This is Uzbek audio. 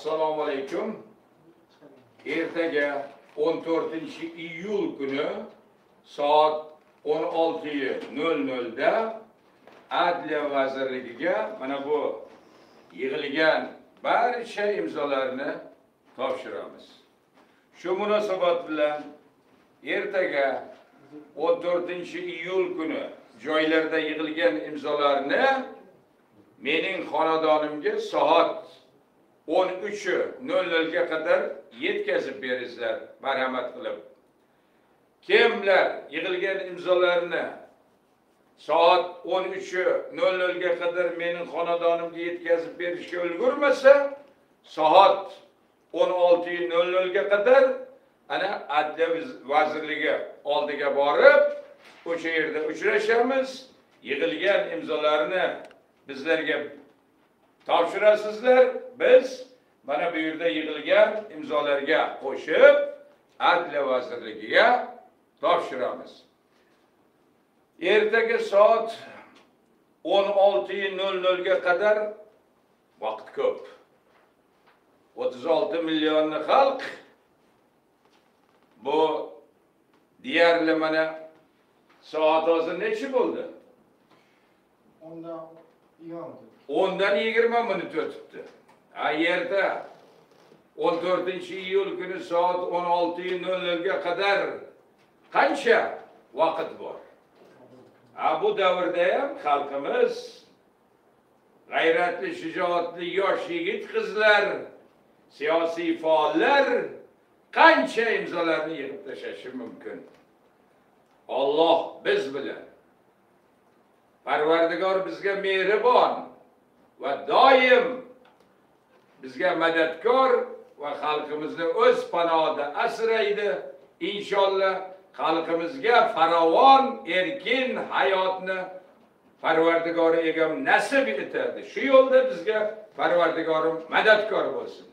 assalomu alaykum. Ertaga 14 iyul kuni soat 16:00 da adliya vazirligiga mana bu yig'ilgan barcha imzolarni topshiramiz. Shu munosabat bilan ertaga 14 iyul kuni joylarda yig'ilgan imzolarni mening xonadonimga soat 13:00 ga qadar yetkazib beringizlar marhamat qilib. Kimlar yig'ilgan imzolarni soat 13:00 ga qadar mening xonadonimga yetkazib berishga ulgurmasa soat 16:00 ga qadar ana adliya vazirligi oldiga borib o'sha yerda uchrashamiz. Yig'ilgan imzolarni bizlarga topshirasizlar biz mana bu yerda yig'ilgan imzolarga qo'shib adliya vazirligiga topshiramiz ertaga soat 16:00 ga qadar vaqt ko'p 36 millionni xalq bu deyarli mana soat hozir nechi bo'ldi Ondan. O'ndan yigirma minut o'tibdi. A yerda 14 iyul kuni soat 16:00 ga qadar qancha vaqt bor? A bu davrda ham xalqimiz g'ayratli shijoatli yosh yigit qizlar siyosiy faollar qancha imzolarni yig'ib tashlashi mumkin? Alloh biz bilan Parvardigor bizga mehribon va doim bizga madadkor va xalqimizni o'z panohida asraydi. Inshaalloh xalqimizga farovon, erkin hayotni Parvardigori egam nasib etadi. Shu yo'lda bizga Parvardigorim madadkor bo'lsin.